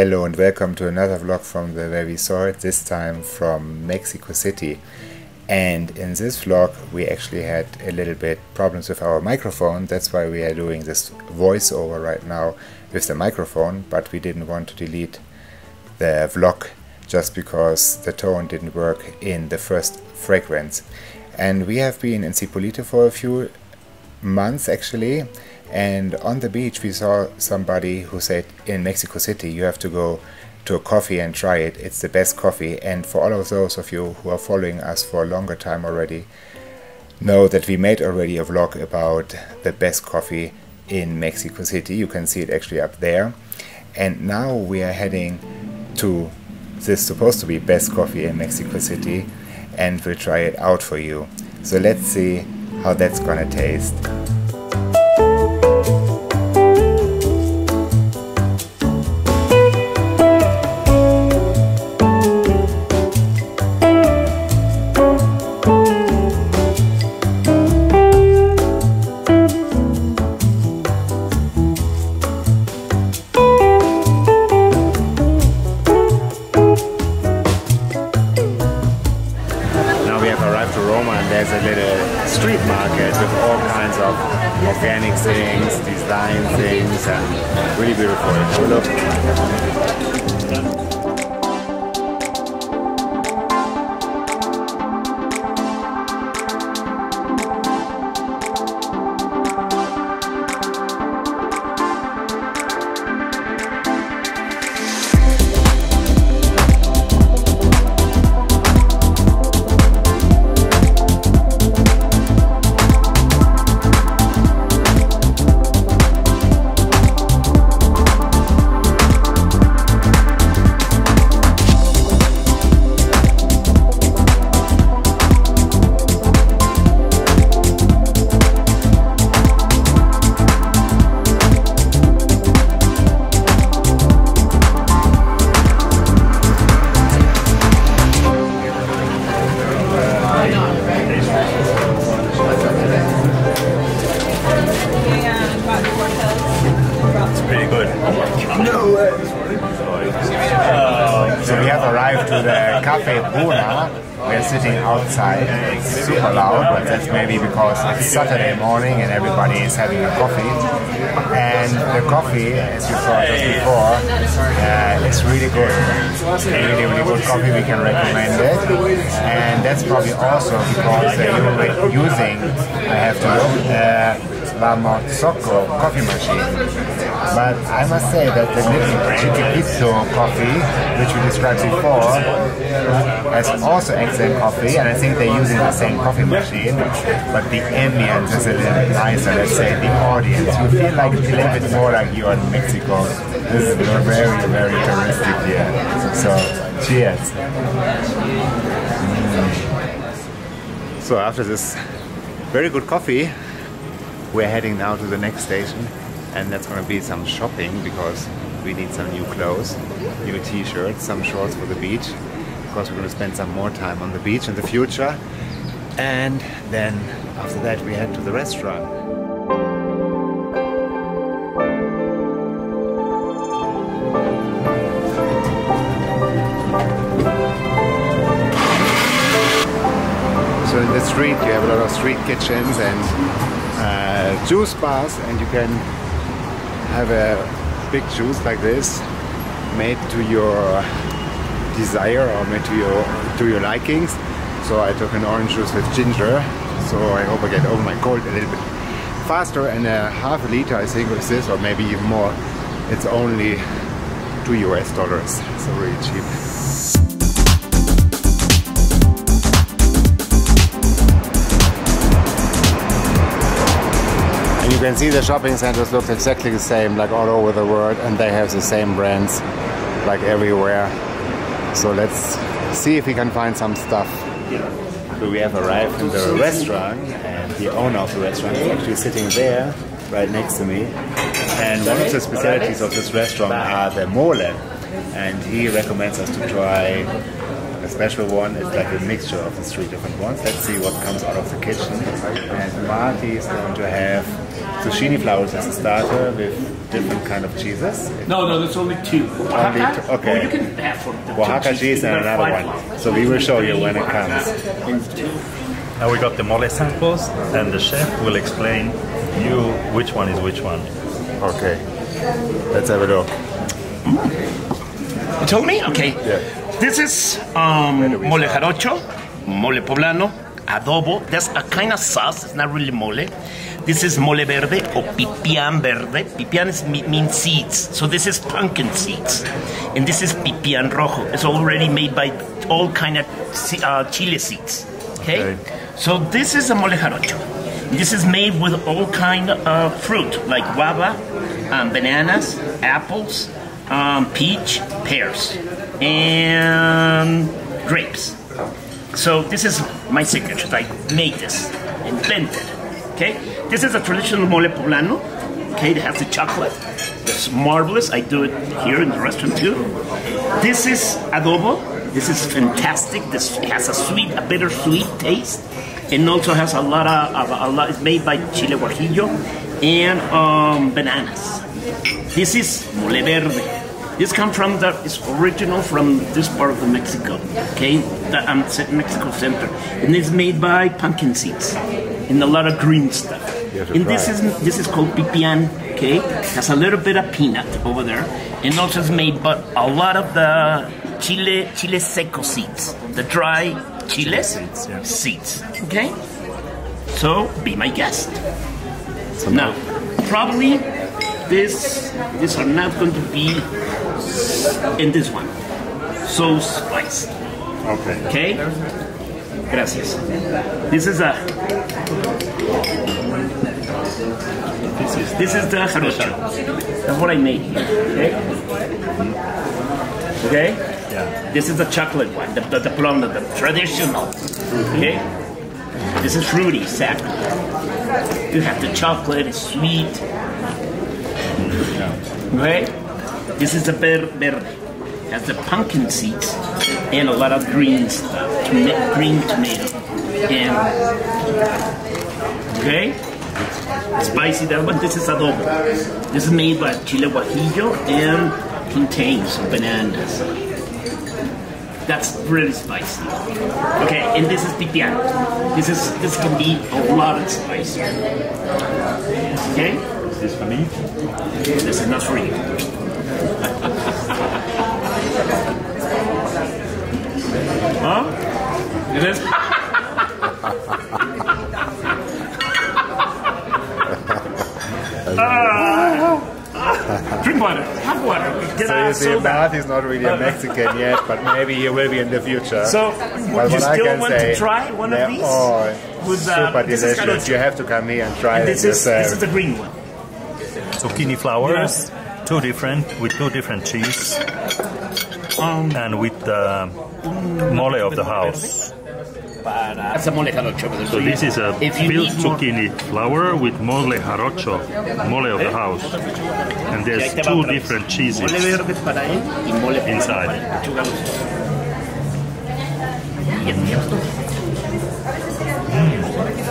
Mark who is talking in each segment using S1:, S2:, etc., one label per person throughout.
S1: Hello and welcome to another vlog from the saw it, this time from Mexico City. And in this vlog we actually had a little bit problems with our microphone, that's why we are doing this voiceover right now with the microphone, but we didn't want to delete the vlog just because the tone didn't work in the first fragrance. And we have been in Zipolite for a few months actually and on the beach we saw somebody who said in Mexico City you have to go to a coffee and try it. It's the best coffee. And for all of those of you who are following us for a longer time already know that we made already a vlog about the best coffee in Mexico City. You can see it actually up there. And now we are heading to this supposed to be best coffee in Mexico City and we'll try it out for you. So let's see how that's gonna taste Voilà. To the Cafe Buna. We're sitting outside. and It's super loud, but that's maybe because it's Saturday morning and everybody is having a coffee. And the coffee, as you saw just before, uh, is really good. Really, really good coffee. We can recommend it. And that's probably also because you're using, I have to look, uh, La Marzocco coffee machine. But I must say that the little coffee, which we described before, has also excellent coffee, and I think they're using the same coffee machine, but the ambience is a little nicer, let's say, the audience. You feel like a little bit more like you're in Mexico. This is very, very touristic here. So, cheers. Mm. So after this very good coffee, we're heading now to the next station and that's gonna be some shopping because we need some new clothes, new t-shirts, some shorts for the beach because we're gonna spend some more time on the beach in the future and then after that we head to the restaurant. So in the street you have a lot of street kitchens and uh, juice bars and you can have a big juice like this made to your desire or made to your to your likings. So I took an orange juice with ginger. So I hope I get over my cold a little bit faster. And a half a liter I think with this or maybe even more. It's only 2 US dollars. So really cheap you can see the shopping centers look exactly the same like all over the world and they have the same brands like everywhere. So let's see if we can find some stuff. So we have arrived in the restaurant and the owner of the restaurant is actually sitting there right next to me. And one of the specialties of this restaurant are the mole. And he recommends us to try special one. It's like a mixture of the three different ones. Let's see what comes out of the kitchen. And Martti is going to have zucchini flowers as a starter with different kind of cheeses.
S2: No, no, there's only two. Oaxaca?
S1: two, okay.
S2: Well, you can have from the two
S1: Oaxaca
S2: cheese,
S1: cheese and another one.
S2: flowers.
S1: So we will show you when it comes.
S2: And.
S3: Now we got the mole samples, and the chef will explain you which one is which one.
S1: Okay, let's have a look.
S2: You told me? Okay.
S1: Yeah.
S2: This is um,
S1: Where do we
S2: mole jarocho, mole poblano, adobo. That's a kind of sauce. It's not really mole. This is mole verde or pipián verde. Pipián is, means seeds. So this is pumpkin seeds. And this is pipián rojo. It's already made by all kind of uh, chile seeds. Okay?
S3: Okay.
S2: So this is a mole jarocho. This is made with all kind of fruit like guava, um, bananas, apples, um, peach, pears, and grapes. So this is my signature. I made this, invented. Okay, this is a traditional mole poblano. Okay, it has the chocolate. It's marvelous. I do it here in the restaurant too. This is adobo. This is fantastic. This has a sweet, a bittersweet taste, and also has a lot of, a lot. It's made by chile guajillo and um, bananas. This is mole verde. This comes from the, it's original from this part of the Mexico, okay, the um, Mexico Center, and it's made by pumpkin seeds and a lot of green stuff.
S1: You have to
S2: And this is this is called pipián, okay, has a little bit of peanut over there, and also is made but a lot of the chile chile seco seeds, the dry chile
S3: seeds, yeah.
S2: seeds, okay. So be my guest.
S1: So
S2: Now, probably this these are not going to be in this one. So spicy.
S3: Okay.
S2: Okay? Gracias. This is a
S3: This is
S2: this is the jarocho. That's what I made here. Okay? Okay?
S3: yeah.
S2: This is the chocolate one, the, the, the plum, the, the traditional. Okay? This is fruity, exactly. You have the chocolate, it's sweet. Okay? This is ver- verde. Has the pumpkin seeds and a lot of green stuff, green tomato. And okay? Spicy that one. This is adobo. This is made by chile guajillo and contains bananas. That's really spicy. Okay, and this is pipián. This is this can be a lot of spicy. Okay,
S3: Is this for me?
S2: this is not for you. huh? It is. Ah. Drink water. Have water. Get
S1: So
S2: out
S1: you see,
S2: soda.
S1: Matt is not really a Mexican yet, but maybe he will be in the future.
S2: So,
S1: But
S2: you
S1: what
S2: still
S1: can
S2: want
S1: say,
S2: to try one of these?
S1: all
S2: With, uh,
S1: super
S2: this is
S1: delicious.
S2: jarocho.
S1: You have to come here and try
S2: And this is
S1: yourself.
S2: this is the green one.
S3: Zucchini flowers, two different with two different cheese,
S2: Um,
S3: and with the mole of the house.
S2: That's a mole jarocho.
S3: So this is a
S2: If
S3: filled zucchini flower with mole jarocho, mole of the house, and there's two different cheeses.
S2: verde para él y mole poblano
S3: Inside.
S2: para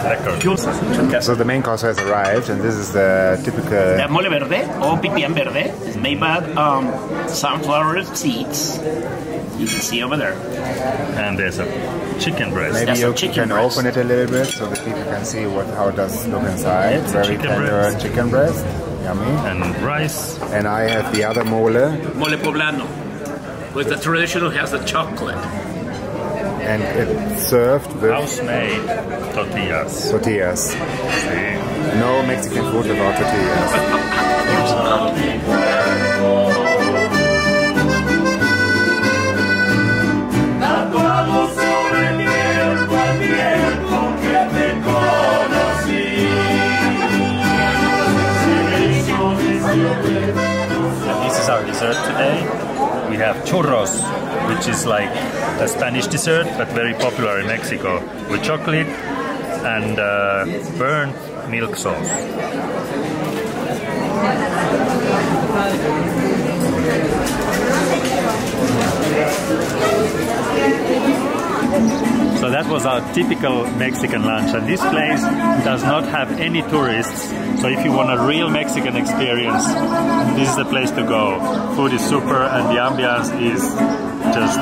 S2: él. Mucho gusto. Bien, bien.
S3: Lekker.
S1: So the main course has arrived, and this is the typical.
S2: The mole verde or pipián verde is made by um, sunflower seeds. You can see over there.
S3: And there's a chicken breast.
S1: Maybe
S2: That's a
S1: you
S2: chicken
S1: can
S2: breast.
S1: open it a little bit so that people can see what how it does look inside.
S3: It's a
S1: Very
S3: chicken
S1: tender
S3: breast.
S1: chicken breast, yummy.
S3: And rice.
S1: And I have the other mole,
S2: Mole poblano. With the traditional has the chocolate.
S1: And it's served with
S3: House-made tortillas.
S1: tortillas. No Mexican food without tortillas.
S3: This is our dessert today. We have churros, which is like a Spanish dessert, but very popular in Mexico, with chocolate and uh, burnt milk sauce. So that was our typical Mexican lunch. And this place does not have any tourists. So if you want a real Mexican experience, this is the place to go. Food is super and the ambiance is just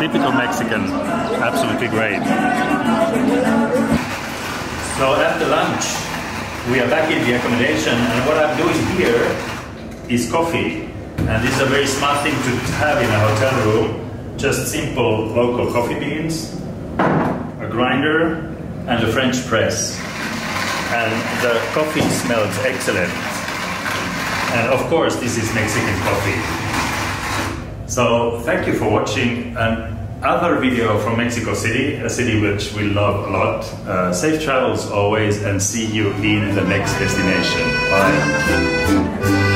S3: typical Mexican. Absolutely great. So after lunch, we are back in the accommodation and what I'm doing here is coffee. And this is a very smart thing to have in a hotel room. Just simple local coffee beans, a grinder, and a French press. And the coffee smells excellent. And of course, this is Mexican coffee. So thank you for watching another video from Mexico City, a city which we love a lot. Uh, safe travels always and see you in the next destination. Bye.